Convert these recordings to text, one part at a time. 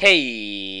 Hey,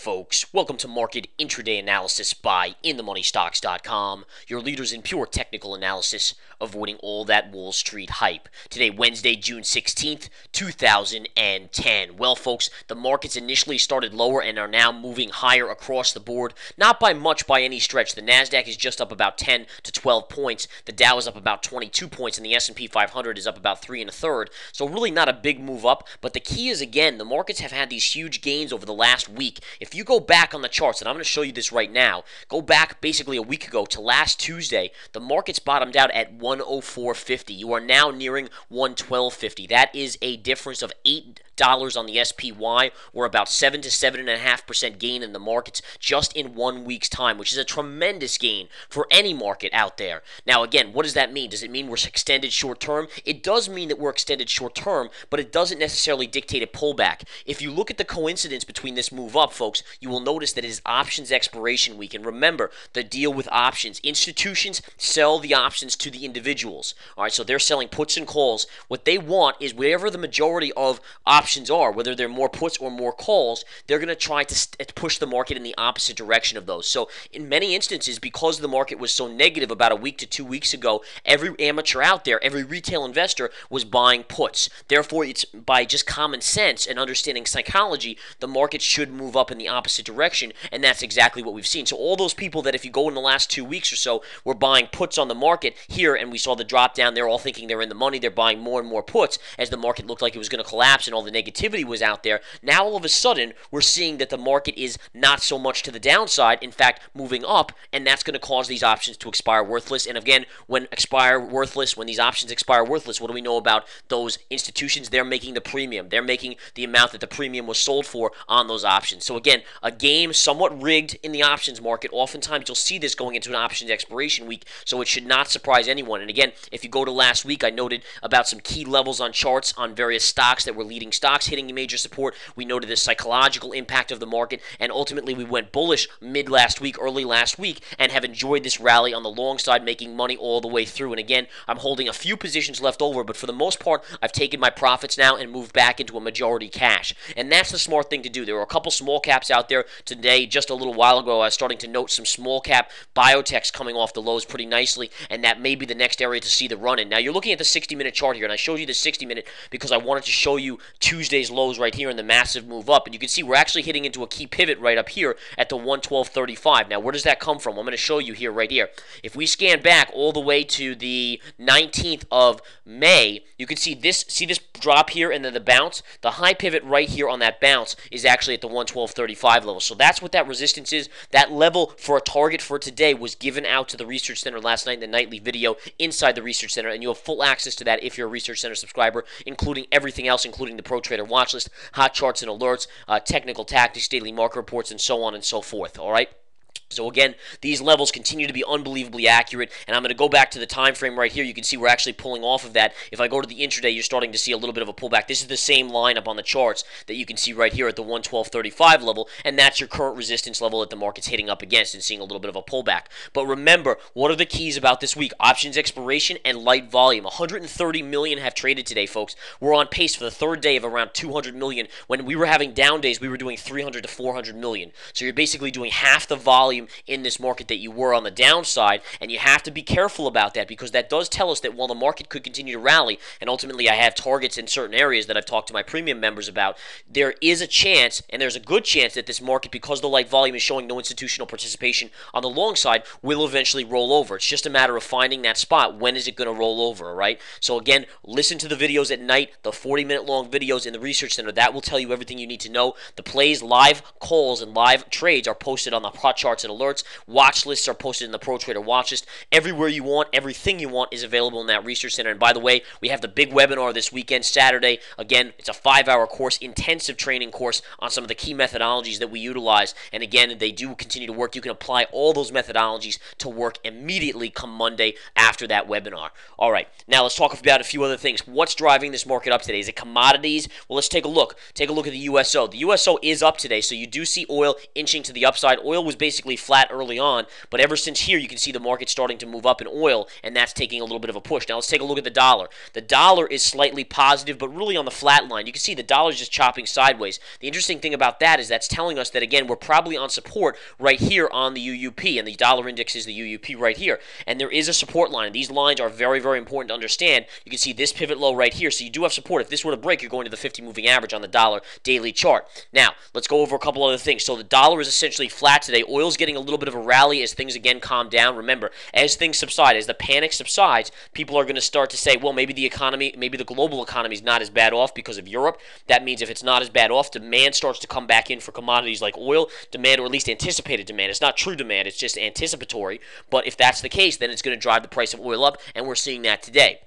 folks, welcome to Market Intraday Analysis by InTheMoneyStocks.com, your leaders in pure technical analysis, avoiding all that Wall Street hype. Today, Wednesday, June 16th, 2010. Well, folks, the markets initially started lower and are now moving higher across the board. Not by much by any stretch. The NASDAQ is just up about 10 to 12 points. The Dow is up about 22 points, and the S&P 500 is up about 3 and a third. So really not a big move up, but the key is, again, the markets have had these huge gains gains over the last week. If you go back on the charts, and I'm going to show you this right now, go back basically a week ago to last Tuesday, the market's bottomed out at 104.50. You are now nearing 112.50. That is a difference of eight dollars on the SPY, or about seven to seven and a half percent gain in the markets just in one week's time, which is a tremendous gain for any market out there. Now, again, what does that mean? Does it mean we're extended short term? It does mean that we're extended short term, but it doesn't necessarily dictate a pullback. If you look at the coincidence between this move up, folks, you will notice that it is options expiration week. And remember, the deal with options. Institutions sell the options to the individuals. All right, so they're selling puts and calls. What they want is wherever the majority of options options are, whether they're more puts or more calls, they're going to try to st- push the market in the opposite direction of those. So, in many instances, because the market was so negative about a week to two weeks ago, every amateur out there, every retail investor was buying puts. Therefore, it's by just common sense and understanding psychology, the market should move up in the opposite direction, and that's exactly what we've seen. So, all those people that, if you go in the last two weeks or so, were buying puts on the market here, and we saw the drop down, they're all thinking they're in the money, they're buying more and more puts as the market looked like it was going to collapse and all the negativity was out there. Now all of a sudden, we're seeing that the market is not so much to the downside, in fact, moving up, and that's going to cause these options to expire worthless. And again, when expire worthless, when these options expire worthless, what do we know about those institutions? They're making the premium. They're making the amount that the premium was sold for on those options. So again, a game somewhat rigged in the options market. Oftentimes you'll see this going into an options expiration week, so it should not surprise anyone. And again, if you go to last week, I noted about some key levels on charts on various stocks that were leading stocks hitting major support. We noted the psychological impact of the market, and ultimately we went bullish mid last week, early last week, and have enjoyed this rally on the long side, making money all the way through. And again, I'm holding a few positions left over, but for the most part, I've taken my profits now and moved back into a majority cash. And that's the smart thing to do. There were a couple small caps out there today, just a little while ago. I was starting to note some small cap biotechs coming off the lows pretty nicely, and that may be the next area to see the run in. Now, you're looking at the 60 minute chart here, and I showed you the 60 minute because I wanted to show you Tuesday's lows right here and the massive move up. And you can see we're actually hitting into a key pivot right up here at the 112.35. Now, where does that come from? I'm going to show you here right here. If we scan back all the way to the 19th of May, you can see this see this drop here and then the bounce. The high pivot right here on that bounce is actually at the 112.35 level. So that's what that resistance is. That level for a target for today was given out to the Research Center last night in the nightly video inside the Research Center, and you have full access to that if you're a Research Center subscriber, including everything else, including the Pro Trader watch list, hot charts and alerts, uh, technical tactics, daily market reports, and so on and so forth. All right. So again, these levels continue to be unbelievably accurate, and I'm going to go back to the time frame right here. You can see we're actually pulling off of that. If I go to the intraday, you're starting to see a little bit of a pullback. This is the same line up on the charts that you can see right here at the 112.35 level, and that's your current resistance level that the market's hitting up against and seeing a little bit of a pullback. But remember, what are the keys about this week? Options expiration and light volume. 130 million have traded today, folks. We're on pace for the third day of around 200 million. When we were having down days, we were doing 300 to 400 million. So you're basically doing half the volume volume in this market that you were on the downside, and you have to be careful about that because that does tell us that while the market could continue to rally, and ultimately I have targets in certain areas that I've talked to my premium members about, there is a chance, and there's a good chance that this market, because the light volume is showing no institutional participation on the long side, will eventually roll over. It's just a matter of finding that spot. When is it going to roll over, right? So again, listen to the videos at night, the 40 minute long videos in the research center. That will tell you everything you need to know. The plays, live calls, and live trades are posted on the hot charts alerts. Watch lists are posted in the Pro Trader watch list. Everywhere you want, everything you want is available in that research center. And by the way, we have the big webinar this weekend, Saturday. Again, it's a five hour course, intensive training course on some of the key methodologies that we utilize. And again, they do continue to work. You can apply all those methodologies to work immediately come Monday after that webinar. All right, now let's talk about a few other things. What's driving this market up today? Is it commodities? Well, let's take a look. Take a look at the USO. The USO is up today, so you do see oil inching to the upside. Oil was basically flat early on, but ever since here, you can see the market starting to move up in oil, and that's taking a little bit of a push. Now let's take a look at the dollar. The dollar is slightly positive, but really on the flat line. You can see the dollar is just chopping sideways. The interesting thing about that is that's telling us that again we're probably on support right here on the UUP, and the dollar index is the UUP right here. And there is a support line. These lines are very, very important to understand. You can see this pivot low right here, so you do have support. If this were to break, you're going to the 50 moving average on the dollar daily chart. Now, let's go over a couple other things. So the dollar is essentially flat today. Oil's getting a little bit of a rally as things again calm down. Remember, as things subside, as the panic subsides, people are going to start to say, well, maybe the economy, maybe the global economy is not as bad off because of Europe. That means if it's not as bad off, demand starts to come back in for commodities like oil, demand or at least anticipated demand. It's not true demand, it's just anticipatory. But if that's the case, then it's going to drive the price of oil up, and we're seeing that today.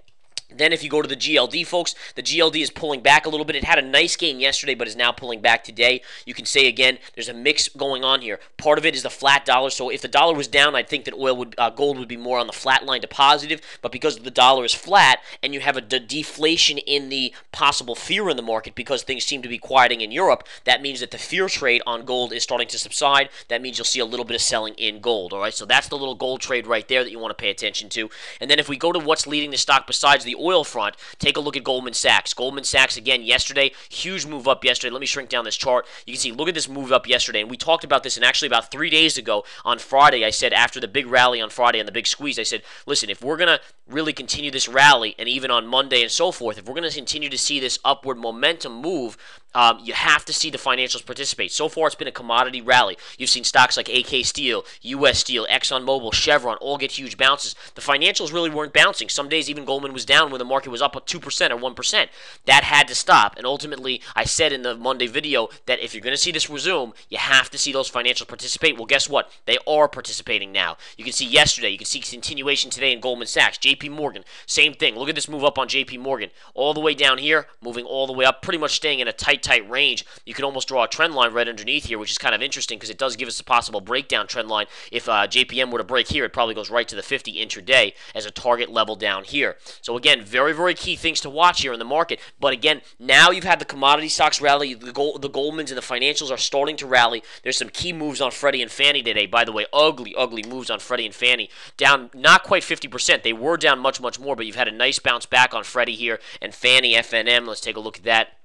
Then, if you go to the GLD, folks, the GLD is pulling back a little bit. It had a nice gain yesterday, but is now pulling back today. You can say again, there's a mix going on here. Part of it is the flat dollar. So if the dollar was down, I think that oil would, uh, gold would be more on the flat line to positive. But because the dollar is flat and you have a de- deflation in the possible fear in the market because things seem to be quieting in Europe, that means that the fear trade on gold is starting to subside. That means you'll see a little bit of selling in gold. All right, so that's the little gold trade right there that you want to pay attention to. And then if we go to what's leading the stock besides the oil front, take a look at Goldman Sachs. Goldman Sachs, again, yesterday, huge move up yesterday. Let me shrink down this chart. You can see, look at this move up yesterday. And we talked about this, and actually about three days ago on Friday, I said after the big rally on Friday and the big squeeze, I said, listen, if we're going to really continue this rally, and even on Monday and so forth, if we're going to continue to see this upward momentum move, um, you have to see the financials participate. So far, it's been a commodity rally. You've seen stocks like AK Steel, US Steel, ExxonMobil, Chevron all get huge bounces. The financials really weren't bouncing. Some days, even Goldman was down when the market was up 2% or 1%. That had to stop. And ultimately, I said in the Monday video that if you're going to see this resume, you have to see those financials participate. Well, guess what? They are participating now. You can see yesterday, you can see continuation today in Goldman Sachs, JP Morgan, same thing. Look at this move up on JP Morgan. All the way down here, moving all the way up, pretty much staying in a tight tight range. You can almost draw a trend line right underneath here, which is kind of interesting because it does give us a possible breakdown trend line. If uh, JPM were to break here, it probably goes right to the 50 intraday as a target level down here. So again, very, very key things to watch here in the market. But again, now you've had the commodity stocks rally, the, gold, the Goldmans and the financials are starting to rally. There's some key moves on Freddie and Fannie today. By the way, ugly, ugly moves on Freddie and Fannie. Down not quite 50%. They were down much, much more, but you've had a nice bounce back on Freddie here and Fannie FNM. Let's take a look at that.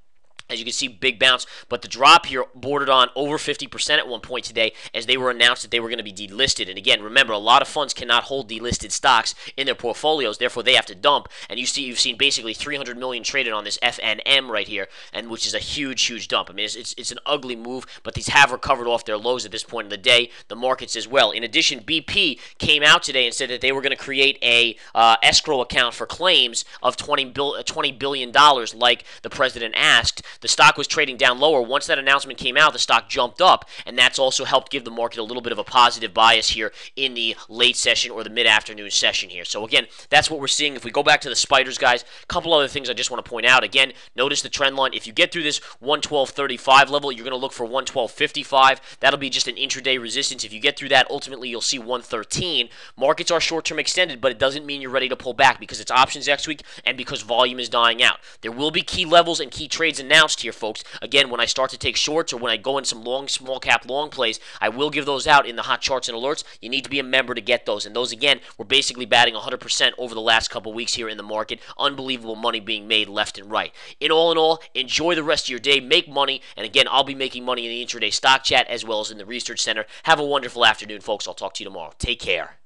As you can see, big bounce, but the drop here bordered on over 50% at one point today as they were announced that they were going to be delisted. And again, remember, a lot of funds cannot hold delisted stocks in their portfolios, therefore they have to dump. And you see, you've seen basically 300 million traded on this FNM right here, and which is a huge, huge dump. I mean, it's, it's, it's an ugly move, but these have recovered off their lows at this point in the day. The markets as well. In addition, BP came out today and said that they were going to create a uh, escrow account for claims of 20, bil- $20 billion, like the president asked the stock was trading down lower. Once that announcement came out, the stock jumped up, and that's also helped give the market a little bit of a positive bias here in the late session or the mid afternoon session here. So, again, that's what we're seeing. If we go back to the spiders, guys, a couple other things I just want to point out. Again, notice the trend line. If you get through this 112.35 level, you're going to look for 112.55. That'll be just an intraday resistance. If you get through that, ultimately you'll see 113. Markets are short term extended, but it doesn't mean you're ready to pull back because it's options next week and because volume is dying out. There will be key levels and key trades announced announced here, folks. Again, when I start to take shorts or when I go in some long, small cap long plays, I will give those out in the hot charts and alerts. You need to be a member to get those. And those, again, we're basically batting 100% over the last couple weeks here in the market. Unbelievable money being made left and right. In all in all, enjoy the rest of your day. Make money. And again, I'll be making money in the intraday stock chat as well as in the research center. Have a wonderful afternoon, folks. I'll talk to you tomorrow. Take care.